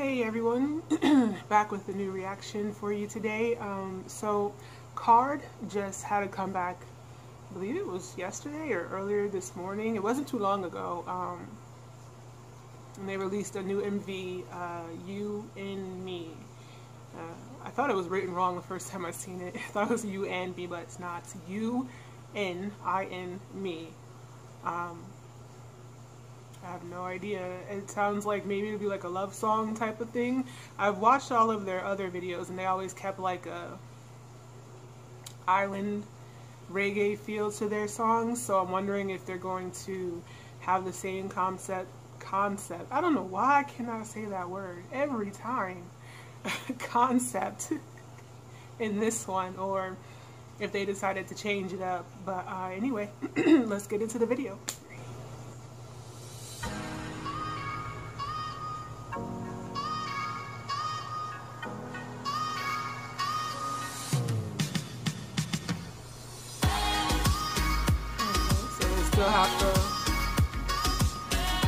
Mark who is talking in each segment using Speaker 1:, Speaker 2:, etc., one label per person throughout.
Speaker 1: Hey everyone, back with a new reaction for you today. Um, so, K.A.R.D just had a comeback, I believe it was yesterday or earlier this morning. It wasn't too long ago. Um, and they released a new MV, uh, You and Me. Uh, I thought it was written wrong the first time I seen it. I thought it was You and Me, but it's not. It's You N I N Me. Um, I have no idea. It sounds like maybe it'd be like a love song type of thing. I've watched all of their other videos and they always kept like a island reggae feel to their songs. So I'm wondering if they're going to have the same concept concept. I don't know why I cannot say that word every time. concept in this one or if they decided to change it up. But uh, anyway, let's get into the video.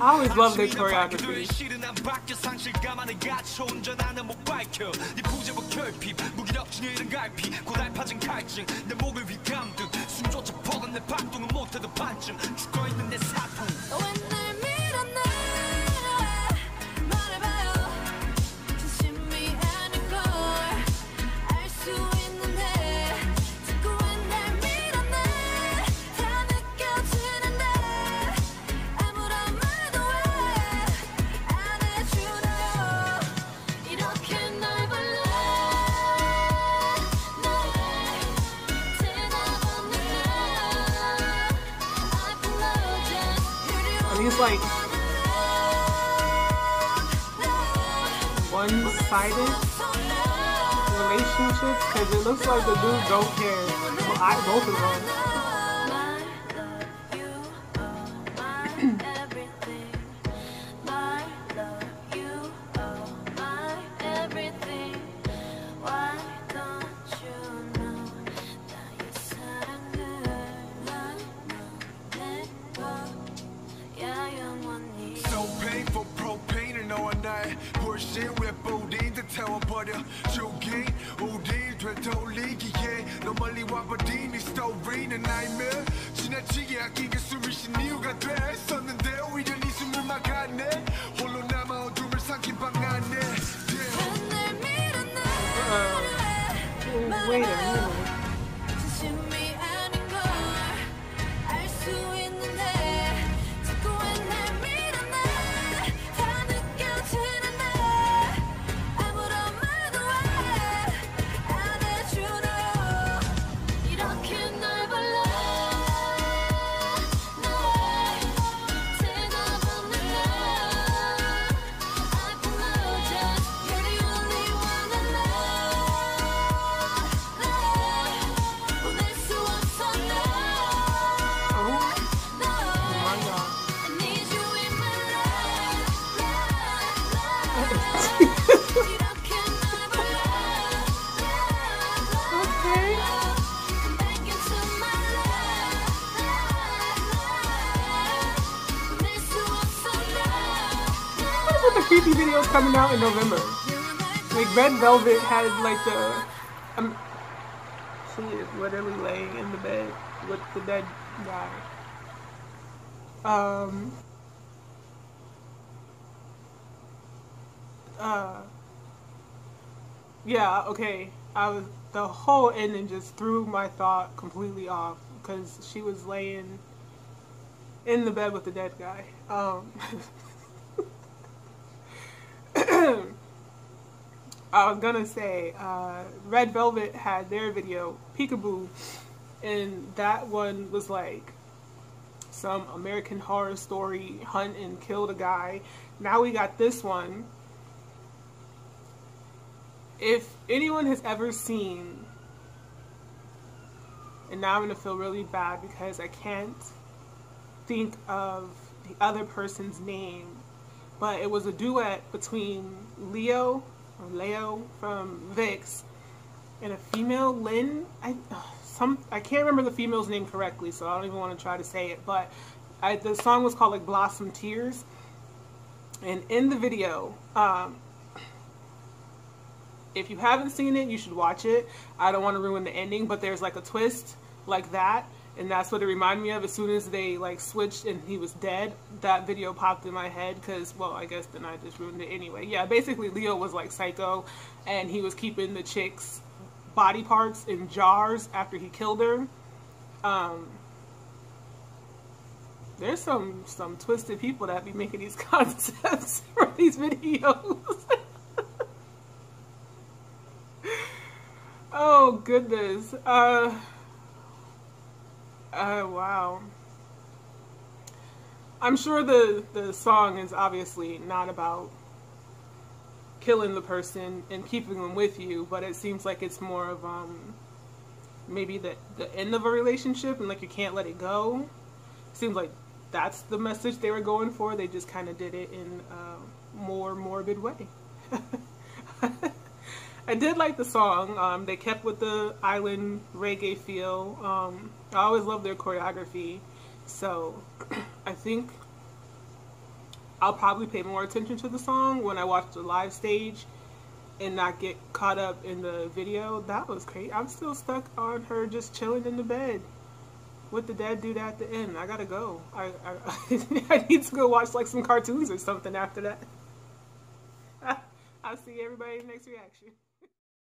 Speaker 1: I always love their choreography. These like one-sided relationships because it looks like the dude don't care. Well, I both of them.
Speaker 2: 버려 조기 우리 되돌리기에 너 멀리 와버린 이 스토리는 nightmare 지나치게 아끼게 숨을 쉰 이유가 됐었는데 오히려 네 숨을 막았네 홀로 남아 어둠을 삼킨 방 안에
Speaker 1: uh, wait a minute Creepy videos coming out in November. Like Red Velvet had like the um, she is literally laying in the bed with the dead guy. Um. Uh. Yeah. Okay. I was the whole ending just threw my thought completely off because she was laying in the bed with the dead guy. Um. I was gonna say, uh, Red Velvet had their video, Peekaboo, and that one was like some American Horror Story hunt and killed a guy. Now we got this one,
Speaker 3: if anyone has ever seen, and now I'm gonna feel really bad because I can't think of the other person's name, but it was a duet between Leo Leo from VIXX, and a female Lyn. I some I can't remember the female's name correctly, so I don't even want to try to say it. But I, the song was called like Blossom Tears, and in the video, um, if you haven't seen it, you should watch it. I don't want to ruin the ending, but there's like a twist like that and that's what it reminded me of. As soon as they like switched and he was dead that video popped in my head because well i guess then i just ruined it anyway. Yeah basically leo was like psycho and he was keeping the chick's body parts in jars after he killed her. Um there's some some twisted people that be making these concepts for these videos. Oh goodness. Uh Oh, wow. I'm sure the, the song is obviously not about killing the person and keeping them with you, but it seems like it's more of um, maybe the, the end of a relationship and like you can't let it go. Seems like that's the message they were going for. They just kind of did it in a more morbid way. I did like the song. Um, they kept with the island reggae feel. Um, I always love their choreography. So I think I'll probably pay more attention to the song when I watch the live stage and not get caught up in the video. That was great. I'm still stuck on her just chilling in the bed. with the dad do at the end? I gotta go. I, I, I need to go watch like some cartoons or something after that. I'll see everybody next reaction.